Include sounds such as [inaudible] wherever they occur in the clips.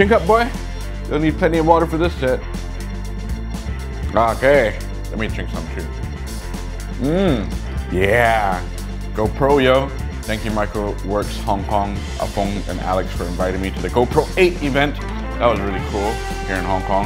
Drink up, boy. You'll need plenty of water for this set. Okay, let me drink some too. Mmm, yeah. GoPro, yo. Thank you, Microworks Hong Kong, Afong and Alex for inviting me to the GoPro 8 event. That was really cool here in Hong Kong.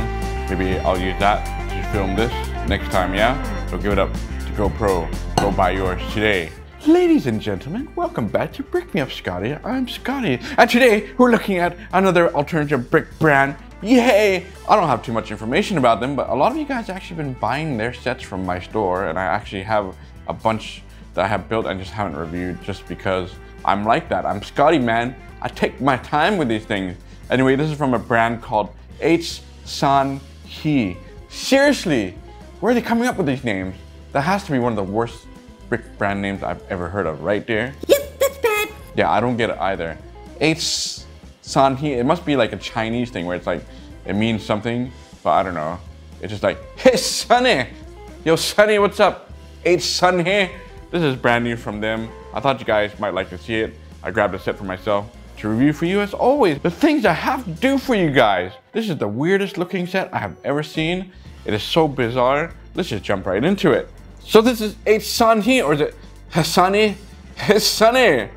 Maybe I'll use that to film this next time, yeah? So give it up to GoPro. Go buy yours today. Ladies and gentlemen, welcome back to Brick Me Up Scottie. I'm Scottie, and today we're looking at another alternative brick brand. Yay! I don't have too much information about them, but a lot of you guys actually been buying their sets from my store, and I actually have a bunch that I have built and just haven't reviewed just because I'm like that. I'm Scottie, man. I take my time with these things. Anyway, this is from a brand called H San He. Seriously, where are they coming up with these names? That has to be one of the worst brand names I've ever heard of, right there. Yep, that's bad. Yeah, I don't get it either. H San He, it must be like a Chinese thing where it's like, it means something, but I don't know. It's just like, [laughs] hey Sunny! Yo Sunny, what's up? H Sun here. This is brand new from them. I thought you guys might like to see it. I grabbed a set for myself to review for you as always. The things I have to do for you guys. This is the weirdest looking set I have ever seen. It is so bizarre. Let's just jump right into it. So this is H Sanhi or is it Hassani? Hassani.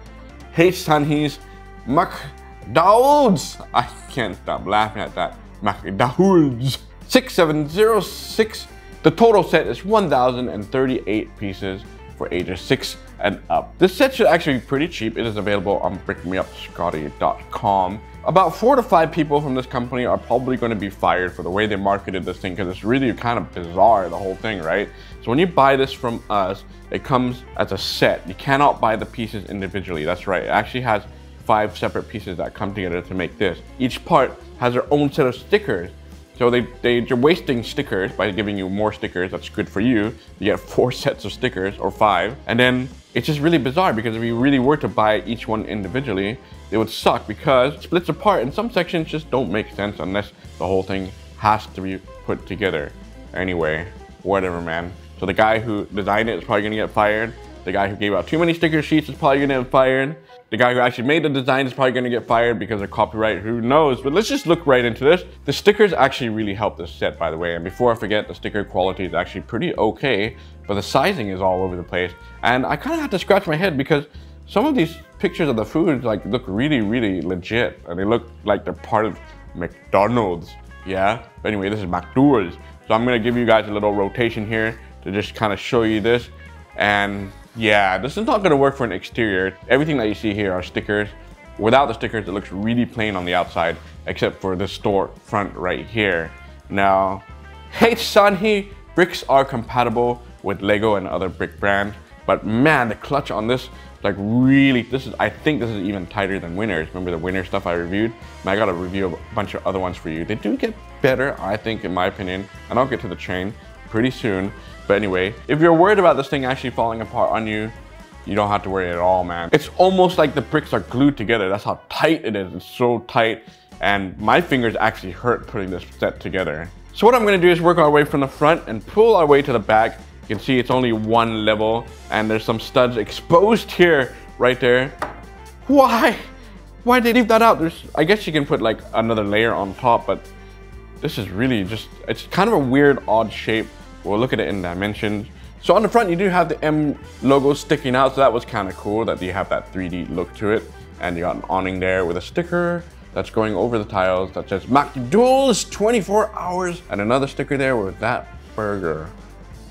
H Sanhi's McDowell's. I can't stop laughing at that. McDowell's. 6706. The total set is 1,038 pieces for ages 6 and up. This set should actually be pretty cheap. It is available on brickmeupscottie.com. About four to five people from this company are probably going to be fired for the way they marketed this thing because it's really kind of bizarre, the whole thing, right? So when you buy this from us, it comes as a set. You cannot buy the pieces individually. That's right. It actually has five separate pieces that come together to make this. Each part has their own set of stickers. So they, they, are wasting stickers by giving you more stickers. That's good for you. You get four [laughs] sets of stickers or five. And then it's just really bizarre because if you really were to buy each one individually, it would suck because it splits apart and some sections just don't make sense unless the whole thing has to be put together. Anyway, whatever, man. So the guy who designed it is probably gonna get fired. The guy who gave out too many sticker sheets is probably gonna get fired. The guy who actually made the design is probably gonna get fired because of copyright, who knows? But let's just look right into this. The stickers actually really help this set, by the way. And before I forget, the sticker quality is actually pretty okay, but the sizing is all over the place. And I kind of had to scratch my head because some of these pictures of the food like look really, really legit. And they look like they're part of McDonald's. Yeah, but anyway, this is McDonald's. So I'm gonna give you guys a little rotation here to just kind of show you this. And yeah, this is not gonna work for an exterior. Everything that you see here are stickers. Without the stickers, it looks really plain on the outside, except for the store front right here. Now, hey Sanhi, bricks are compatible with Lego and other brick brands, but man, the clutch on this, like really, this is, I think this is even tighter than Winners. Remember the Winner stuff I reviewed? And I gotta review a bunch of other ones for you. They do get better, I think, in my opinion, and I'll get to the chain pretty soon. But anyway, if you're worried about this thing actually falling apart on you, you don't have to worry at all, man. It's almost like the bricks are glued together. That's how tight it is. It's so tight. And my fingers actually hurt putting this set together. So what I'm gonna do is work our way from the front and pull our way to the back. You can see it's only one level and there's some studs exposed here, right there. Why? Why did they leave that out? There's, I guess you can put like another layer on top, but this is really just, it's kind of a weird, odd shape. We'll look at it in dimensions. So on the front, you do have the M logo sticking out. So that was kind of cool that you have that 3D look to it. And you got an awning there with a sticker that's going over the tiles that says McDonald's 24 hours. And another sticker there with that burger.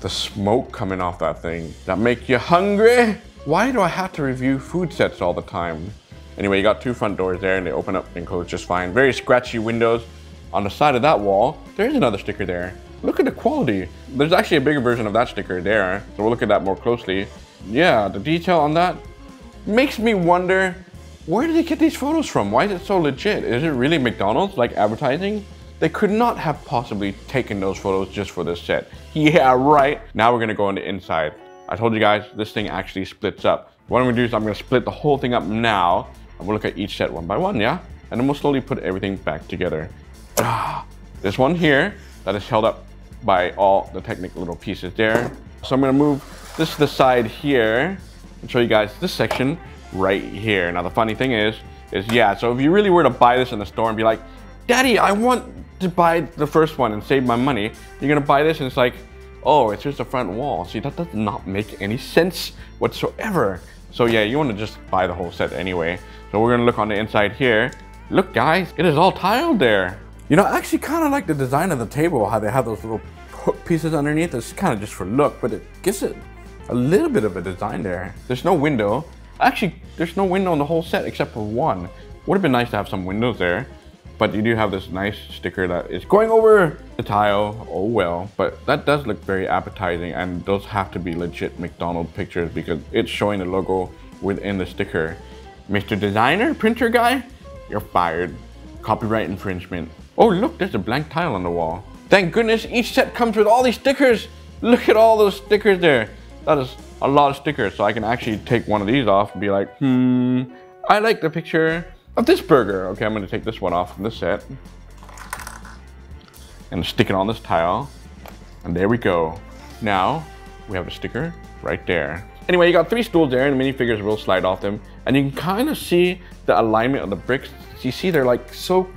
The smoke coming off that thing. That make you hungry? Why do I have to review food sets all the time? Anyway, you got two front doors there and they open up and close just fine. Very scratchy windows. On the side of that wall, there's another sticker there. Look at the quality. There's actually a bigger version of that sticker there, so we'll look at that more closely. Yeah, the detail on that makes me wonder, where did they get these photos from? Why is it so legit? Is it really McDonald's, like advertising? They could not have possibly taken those photos just for this set. Yeah, right. Now we're gonna go on the inside. I told you guys, this thing actually splits up. What I'm gonna do is I'm gonna split the whole thing up now, and we'll look at each set one by one, yeah? And then we'll slowly put everything back together. Ah, this one here that is held up by all the technical little pieces there. So I'm gonna move this to the side here and show you guys this section right here. Now the funny thing is, is yeah, so if you really were to buy this in the store and be like, Daddy, I want to buy the first one and save my money. You're gonna buy this and it's like, oh, it's just the front wall. See, that does not make any sense whatsoever. So yeah, you wanna just buy the whole set anyway. So we're gonna look on the inside here. Look guys, it is all tiled there. You know, I actually kind of like the design of the table, how they have those little hook pieces underneath. It's kind of just for look, but it gives it a little bit of a design there. There's no window. Actually, there's no window in the whole set except for one. Would have been nice to have some windows there. But you do have this nice sticker that is going over the tile. Oh well. But that does look very appetizing and those have to be legit McDonald's pictures because it's showing the logo within the sticker. Mr. Designer, printer guy, you're fired. Copyright infringement. Oh look, there's a blank tile on the wall. Thank goodness each set comes with all these stickers. Look at all those stickers there. That is a lot of stickers. So I can actually take one of these off and be like, hmm, I like the picture of this burger. Okay, I'm gonna take this one off from this set and stick it on this tile. And there we go. Now we have a sticker right there. Anyway, you got three stools there and minifigures will slide off them. And you can kind of see the alignment of the bricks. You see they're like so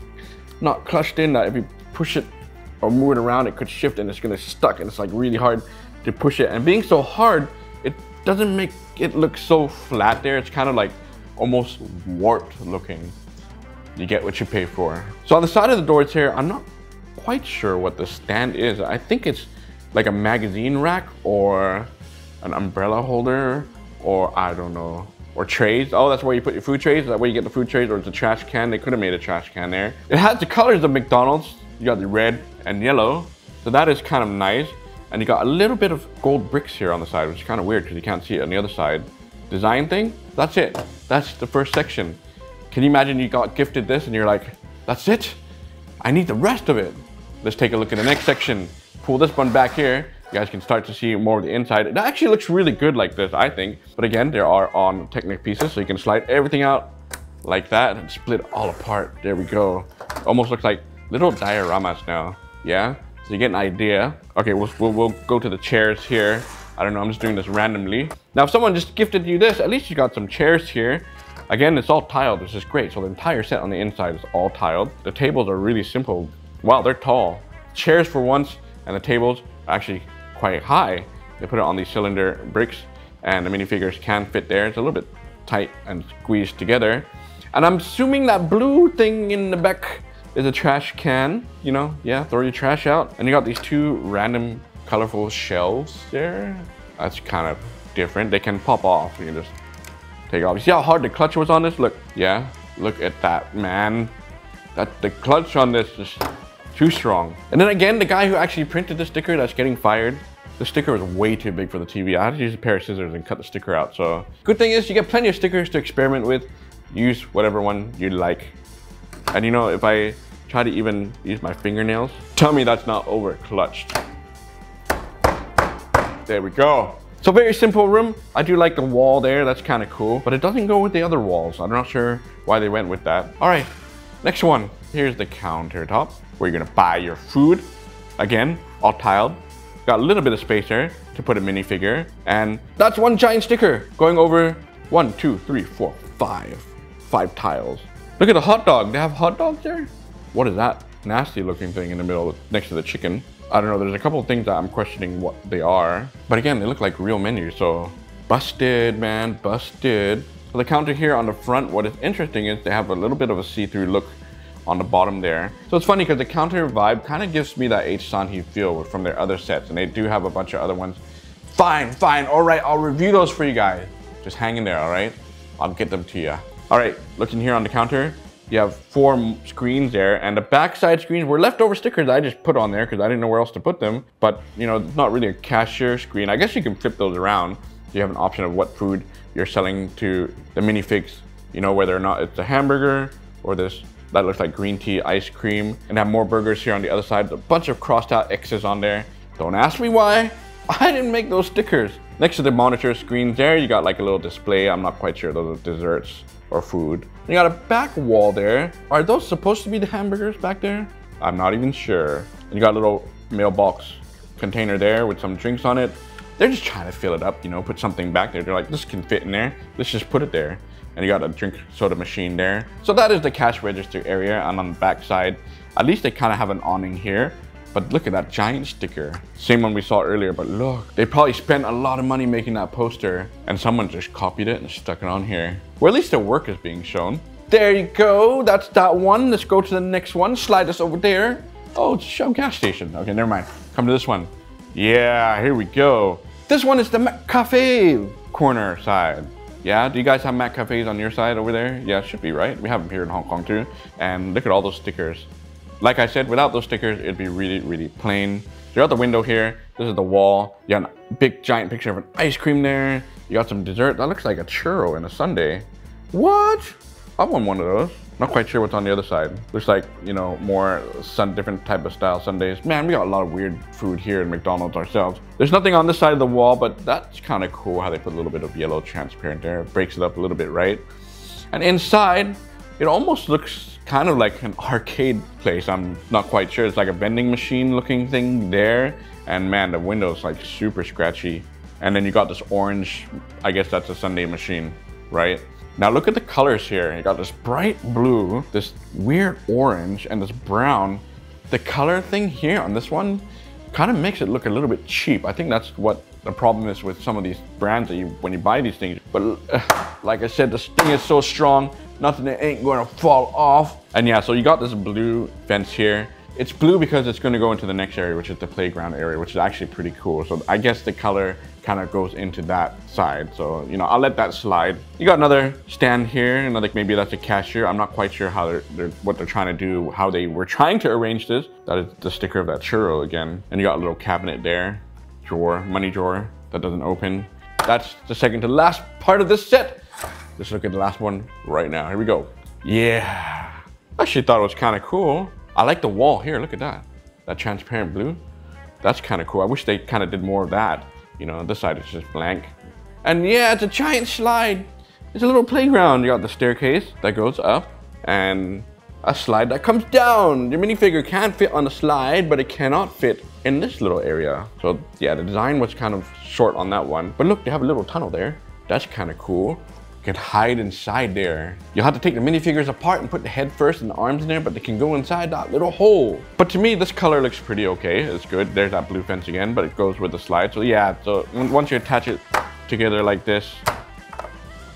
not clutched in that if you push it or move it around, it could shift and it's gonna stuck and it's like really hard to push it. And being so hard, it doesn't make it look so flat there. It's kind of like almost warped looking. You get what you pay for. So on the side of the doors here, I'm not quite sure what the stand is. I think it's like a magazine rack or an umbrella holder or I don't know. Or trays. Oh, that's where you put your food trays. Is that where you get the food trays or it's a trash can? They could have made a trash can there. It has the colors of McDonald's. You got the red and yellow. So that is kind of nice. And you got a little bit of gold bricks here on the side, which is kind of weird because you can't see it on the other side. Design thing, that's it. That's the first section. Can you imagine you got gifted this and you're like, that's it? I need the rest of it. Let's take a look at the next section. Pull this one back here. You guys can start to see more of the inside. It actually looks really good like this, I think. But again, there are on Technic pieces, so you can slide everything out like that and split all apart. There we go. Almost looks like little dioramas now. Yeah? So you get an idea. Okay, we'll, we'll, we'll go to the chairs here. I don't know, I'm just doing this randomly. Now, if someone just gifted you this, at least you got some chairs here. Again, it's all tiled, which is great. So the entire set on the inside is all tiled. The tables are really simple. Wow, they're tall. Chairs for once, and the tables are actually quite high. They put it on these cylinder bricks, and the minifigures can fit there. It's a little bit tight and squeezed together. And I'm assuming that blue thing in the back is a trash can. You know, yeah, throw your trash out. And you got these two random colorful shelves there. That's kind of different. They can pop off. You can just take off. You see how hard the clutch was on this? Look, yeah, look at that, man. That the clutch on this is too strong. And then again, the guy who actually printed the sticker that's getting fired, the sticker was way too big for the TV. I had to use a pair of scissors and cut the sticker out. So good thing is you get plenty of stickers to experiment with. Use whatever one you like. And you know, if I try to even use my fingernails, tell me that's not over clutched. There we go. So very simple room. I do like the wall there. That's kind of cool, but it doesn't go with the other walls. I'm not sure why they went with that. All right, next one. Here's the countertop where you're gonna buy your food. Again, all tiled. Got a little bit of space there to put a minifigure. And that's one giant sticker going over one, two, three, four, five. Five tiles. Look at the hot dog. They have hot dogs there? What is that nasty looking thing in the middle next to the chicken? I don't know, there's a couple of things that I'm questioning what they are. But again, they look like real menus, so busted, man, busted. So the counter here on the front, what is interesting is they have a little bit of a see-through look on the bottom there. So it's funny because the counter vibe kind of gives me that Hsanhe feel from their other sets, and they do have a bunch of other ones. Fine, fine, all right, I'll review those for you guys. Just hang in there, all right? I'll get them to you. All right, looking here on the counter, you have four screens there, and the backside screens were leftover stickers I just put on there because I didn't know where else to put them. But, you know, it's not really a cashier screen. I guess you can flip those around. You have an option of what food you're selling to the minifigs, you know, whether or not it's a hamburger or this that looks like green tea ice cream and have more burgers here on the other side. A bunch of crossed out X's on there. Don't ask me why. [laughs] I didn't make those stickers. Next to the monitor screens there, you got like a little display. I'm not quite sure those are desserts or food. You got a back wall there. Are those supposed to be the hamburgers back there? I'm not even sure. And you got a little mailbox container there with some drinks on it. They're just trying to fill it up, you know, put something back there. They're like, this can fit in there. Let's just put it there. And you got a drink soda machine there. So that is the cash register area. And on the back side, at least they kind of have an awning here. But look at that giant sticker. Same one we saw earlier, but look, they probably spent a lot of money making that poster and someone just copied it and stuck it on here. Or at least their work is being shown. There you go, that's that one. Let's go to the next one, slide us over there. Oh, it's a Shell gas station. Okay, never mind. Come to this one. Yeah, here we go. This one is the Cafe corner side. Yeah, do you guys have McCafes on your side over there? Yeah, should be, right? We have them here in Hong Kong too. And look at all those stickers. Like I said, without those stickers, it'd be really, really plain. You're out the window here. This is the wall. You got a big giant picture of an ice cream there. You got some dessert. That looks like a churro and a sundae. What? I want one of those. Not quite sure what's on the other side. Looks like, you know, more sun, different type of style sundaes. Man, we got a lot of weird food here in McDonald's ourselves. There's nothing on this side of the wall, but that's kind of cool how they put a little bit of yellow transparent there. It breaks it up a little bit, right? And inside, it almost looks kind of like an arcade place. I'm not quite sure. It's like a vending machine looking thing there. And man, the window's like super scratchy. And then you got this orange, I guess that's a sundae machine, right? Now look at the colors here. You got this bright blue, this weird orange, and this brown. The color thing here on this one kind of makes it look a little bit cheap. I think that's what the problem is with some of these brands that you when you buy these things. But uh, like I said, this thing is so strong, nothing that ain't gonna fall off. And yeah, so you got this blue fence here. It's blue because it's gonna go into the next area, which is the playground area, which is actually pretty cool. So I guess the color kind of goes into that side. So, you know, I'll let that slide. You got another stand here, another, maybe that's a cashier. I'm not quite sure how they're, they're, what they're trying to do, how they were trying to arrange this. That is the sticker of that churro again. And you got a little cabinet there, drawer, money drawer that doesn't open. That's the second to last part of this set. Let's look at the last one right now. Here we go. Yeah. I actually thought it was kind of cool. I like the wall here. Look at that. That transparent blue. That's kind of cool. I wish they kind of did more of that. You know, this side is just blank. And yeah, it's a giant slide. It's a little playground. You got the staircase that goes up and a slide that comes down. Your minifigure can fit on the slide, but it cannot fit in this little area. So yeah, the design was kind of short on that one. But look, they have a little tunnel there. That's kind of cool can hide inside there. You'll have to take the minifigures apart and put the head first and the arms in there, but they can go inside that little hole. But to me, this color looks pretty okay. It's good. There's that blue fence again, but it goes with the slide. So yeah, so once you attach it together like this,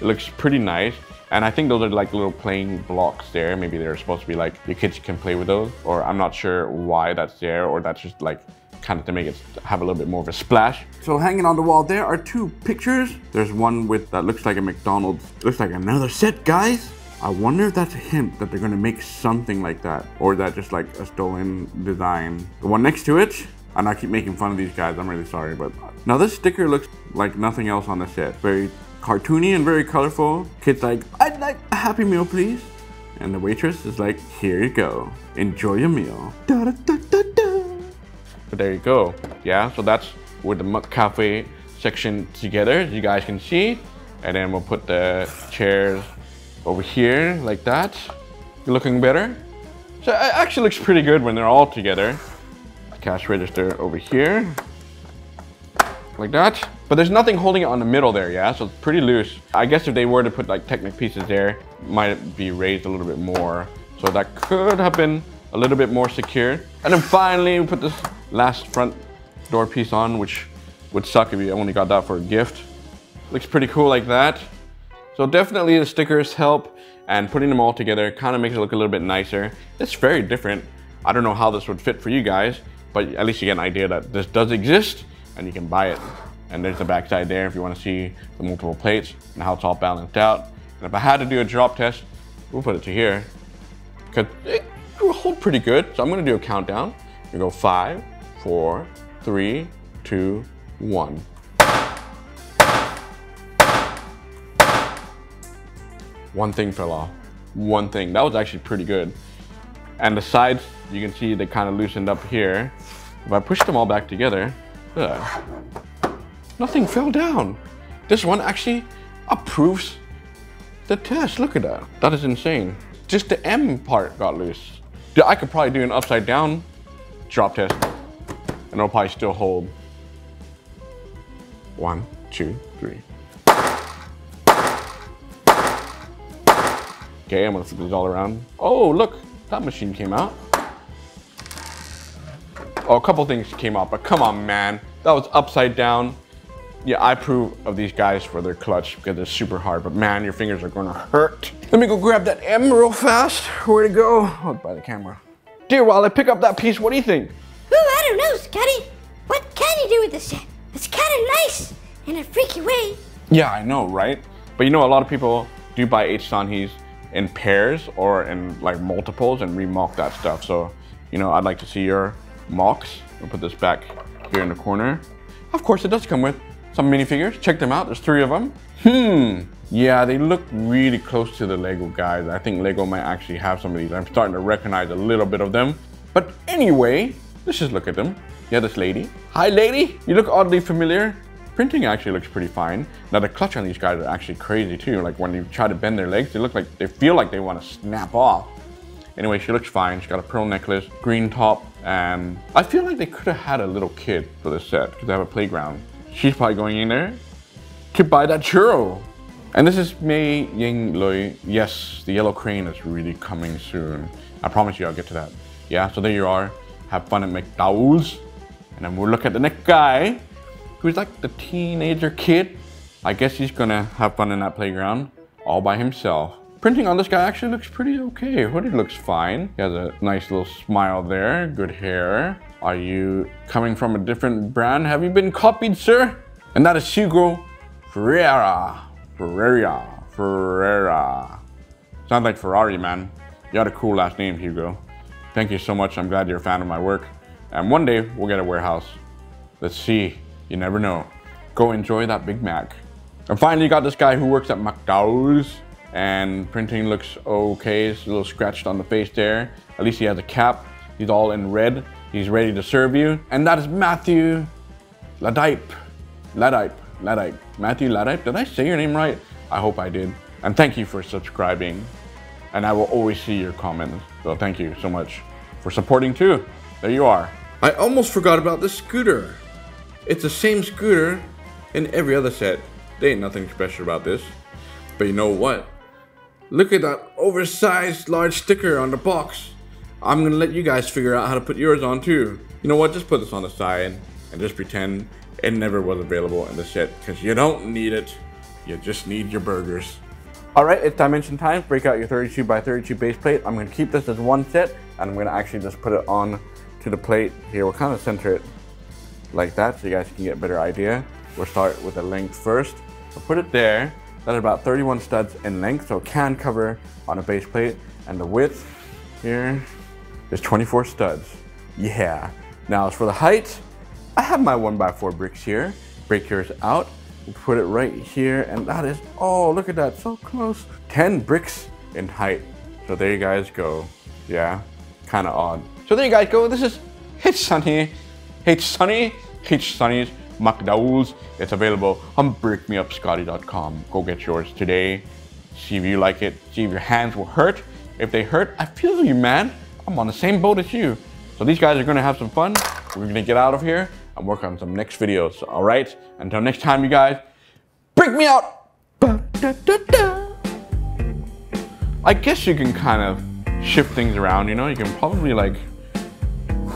it looks pretty nice. And I think those are like little playing blocks there. Maybe they're supposed to be like, your kids can play with those. Or I'm not sure why that's there, or that's just like kind of to make it have a little bit more of a splash. So hanging on the wall there are two pictures. There's one with that looks like a McDonald's. looks like another set, guys. I wonder if that's a hint that they're gonna make something like that, or that just like a stolen design. The one next to it, and I keep making fun of these guys, I'm really sorry, but now this sticker looks like nothing else on the set. Very cartoony and very colorful. Kid's like, I'd like a Happy Meal, please. And the waitress is like, here you go. Enjoy your meal. Da, da, da, but there you go. Yeah, so that's with the cafe section together, you guys can see. And then we'll put the chairs over here like that. Looking better. So it actually looks pretty good when they're all together. Cash register over here. Like that. But there's nothing holding it on the middle there, yeah? So it's pretty loose. I guess if they were to put like Technic pieces there, might be raised a little bit more. So that could have been a little bit more secure. And then finally, we put this last front door piece on, which would suck if you only got that for a gift. Looks pretty cool like that. So definitely the stickers help and putting them all together kind of makes it look a little bit nicer. It's very different. I don't know how this would fit for you guys, but at least you get an idea that this does exist and you can buy it. And there's the backside there if you want to see the multiple plates and how it's all balanced out. And if I had to do a drop test, we'll put it to here. Cause will hold pretty good. So I'm gonna do a countdown. We go five, four, three, two, one. One thing fell off. One thing. That was actually pretty good. And the sides, you can see they kind of loosened up here. If I push them all back together, ugh, nothing fell down. This one actually approves the test. Look at that. That is insane. Just the M part got loose. I could probably do an upside down drop test and it'll probably still hold. One, two, three. Okay, I'm gonna flip these all around. Oh, look, that machine came out. Oh, a couple things came out, but come on, man. That was upside down. Yeah, I approve of these guys for their clutch because they're super hard, but man, your fingers are gonna hurt. Let me go grab that M real fast. Where'd it go? Oh, by the camera. Dear, while I pick up that piece, what do you think? Ooh, I don't know, Scottie. What can you do with this? It's kind of nice in a freaky way. Yeah, I know, right? But you know, a lot of people do buy Hsanhes in pairs or in like multiples and remulk that stuff. So, you know, I'd like to see your MOCs. We'll put this back here in the corner. Of course, it does come with some minifigures. Check them out. There's three of them. Hmm. Yeah, they look really close to the Lego guys. I think Lego might actually have some of these. I'm starting to recognize a little bit of them. But anyway, let's just look at them. Yeah, this lady. Hi, lady. You look oddly familiar. Printing actually looks pretty fine. Now the clutch on these guys are actually crazy too. Like when you try to bend their legs, they look like, they feel like they want to snap off. Anyway, she looks fine. She's got a pearl necklace, green top, and I feel like they could have had a little kid for this set because they have a playground. She's probably going in there to buy that churro. And this is Mei Ying Lui. Yes, the yellow crane is really coming soon. I promise you I'll get to that. Yeah, so there you are. Have fun at McDowell's. And then we'll look at the next guy, who's like the teenager kid. I guess he's gonna have fun in that playground all by himself. Printing on this guy actually looks pretty okay. Hoodie looks fine. He has a nice little smile there, good hair. Are you coming from a different brand? Have you been copied, sir? And that is Hugo Ferreira. Ferreira. Ferreira. Sounds like Ferrari, man. You got a cool last name, Hugo. Thank you so much. I'm glad you're a fan of my work. And one day we'll get a warehouse. Let's see. You never know. Go enjoy that Big Mac. And finally, got this guy who works at McDowell's and printing looks okay. It's a little scratched on the face there. At least he has a cap. He's all in red. He's ready to serve you. And that is Matthew Ladipe. Ladipe. Ladipe. Matthew Ladipe. Did I say your name right? I hope I did. And thank you for subscribing. And I will always see your comments. So thank you so much for supporting too. There you are. I almost forgot about the scooter. It's the same scooter in every other set. There ain't nothing special about this. But you know what? Look at that oversized large sticker on the box. I'm gonna let you guys figure out how to put yours on too. You know what? Just put this on the side and just pretend it never was available in the set because you don't need it. You just need your burgers. All right, it's dimension time. Break out your 32 by 32 base plate. I'm gonna keep this as one set and I'm gonna actually just put it on to the plate. Here, we'll kind of center it like that so you guys can get a better idea. We'll start with the length first. We'll put it there. That is about 31 studs in length, so it can cover on a base plate. And the width here is 24 studs. Yeah. Now as for the height, I have my one by four bricks here. Break yours out, put it right here, and that is, oh, look at that, so close. 10 bricks in height. So there you guys go. Yeah, kind of odd. So there you guys go. This is H Sunny, H Sunny, H Sunny's McDowell's. It's available on brickmeupscottie.com. Go get yours today. See if you like it. See if your hands will hurt. If they hurt, I feel you, man. I'm on the same boat as you. So these guys are gonna have some fun. We're gonna get out of here and work on some next videos. All right. Until next time, you guys. Break me out. I guess you can kind of shift things around. You know, you can probably like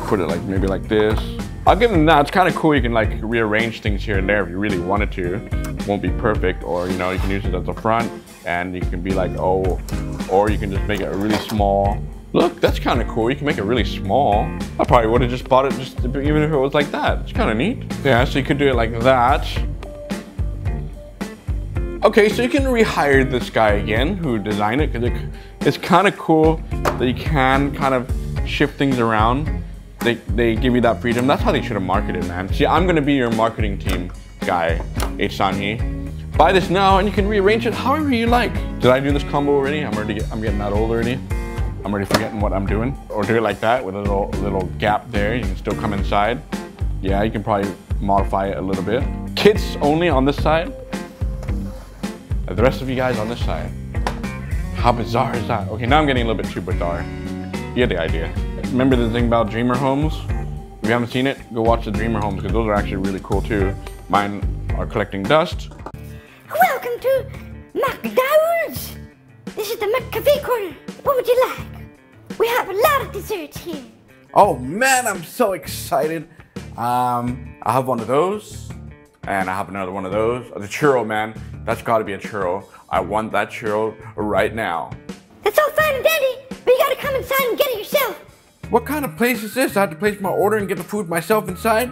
put it like maybe like this. I'll give them that. It's kind of cool. You can like rearrange things here and there if you really wanted to. It won't be perfect, or you know, you can use it as the front, and you can be like, oh, or you can just make it really small. Look, that's kind of cool. You can make it really small. I probably would have just bought it just even if it was like that. It's kind of neat. Yeah, so you could do it like that. Okay, so you can rehire this guy again who designed it because it's kind of cool that you can kind of shift things around they, they give you that freedom. That's how they should have marketed, man. See, I'm gonna be your marketing team guy, Hsanhe. Buy this now and you can rearrange it however you like. Did I do this combo already? I'm already, I'm getting that old already. I'm already forgetting what I'm doing. Or do it like that with a little, little gap there. You can still come inside. Yeah, you can probably modify it a little bit. Kids only on this side. And the rest of you guys on this side. How bizarre is that? Okay, now I'm getting a little bit too bizarre. You get the idea. Remember the thing about Dreamer Homes? If you haven't seen it, go watch the Dreamer Homes because those are actually really cool too. Mine are collecting dust. Welcome to McDowell's. this is the McCafe corner. What would you like? We have a lot of desserts here. Oh man, I'm so excited. Um, I have one of those, and I have another one of those. The churro, man. That's gotta be a churro. I want that churro right now. That's all fine and dandy, but you gotta come inside and get it yourself. What kind of place is this? I have to place my order and get the food myself inside?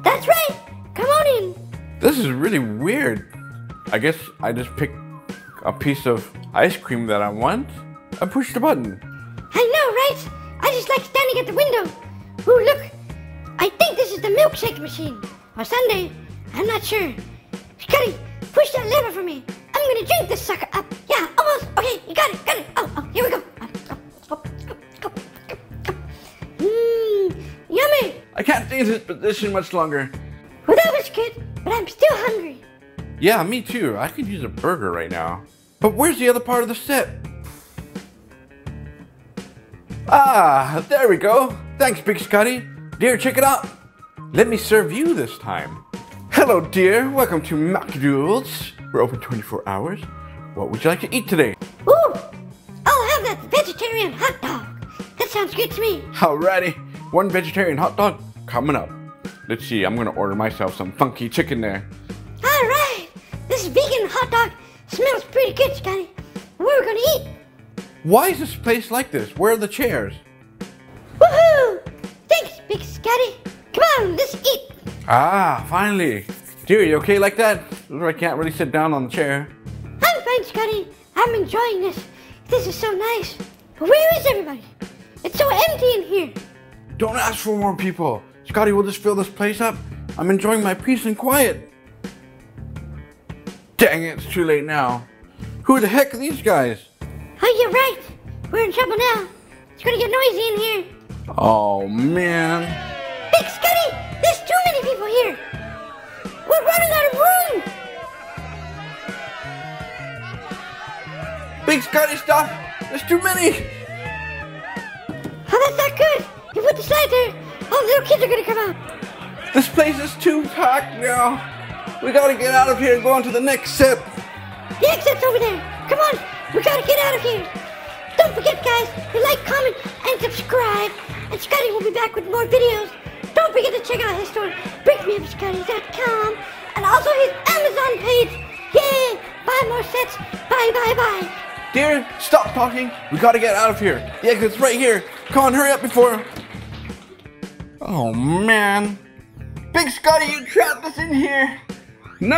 That's right. Come on in. This is really weird. I guess I just pick a piece of ice cream that I want and push the button. I know, right? I just like standing at the window. Ooh, look. I think this is the milkshake machine. Or sundae. I'm not sure. Scottie, push that lever for me. I'm gonna drink this sucker up. Yeah, almost. Okay, you got it, got it. Oh, oh, here we go. Mmm, yummy. I can't stay in this position much longer. Well, that was good, but I'm still hungry. Yeah, me too. I could use a burger right now. But where's the other part of the set? Ah, there we go. Thanks, Big Scottie. Dear, check it out. Let me serve you this time. Hello, dear. Welcome to McDougal's. We're open 24 hours. What would you like to eat today? Ooh, I'll have that vegetarian hot dog. That sounds good to me. Alrighty, one vegetarian hot dog coming up. Let's see, I'm gonna order myself some funky chicken there. All right, this vegan hot dog smells pretty good, Scottie. We're gonna eat. Why is this place like this? Where are the chairs? Woohoo! Thanks, Big Scottie. Come on, let's eat. Ah, finally. Dear, you okay like that? I can't really sit down on the chair. I'm fine, Scottie. I'm enjoying this. This is so nice. But where is everybody? It's so empty in here. Don't ask for more people. Scottie we'll just fill this place up. I'm enjoying my peace and quiet. Dang it, it's too late now. Who the heck are these guys? Oh, you're right. We're in trouble now. It's gonna get noisy in here. Oh, man. Big Scottie, there's too many people here. We're running out of room. Big Scottie, stop! There's too many! Oh, that's not good. You put the slide there. Oh, All the little kids are gonna come out. This place is too packed now. We gotta get out of here and go on to the next set. The exit's over there. Come on, we gotta get out of here. Don't forget, guys, to like, comment, and subscribe. And Scottie will be back with more videos. Don't forget to check out his store, BrickMeUpScottie.com, and also his Amazon page. Yay! Buy more sets. Bye, bye, bye. Dear, stop talking. We gotta get out of here. The exit's right here. Come on, hurry up before. Oh man. Big Scottie, you trapped us in here. No!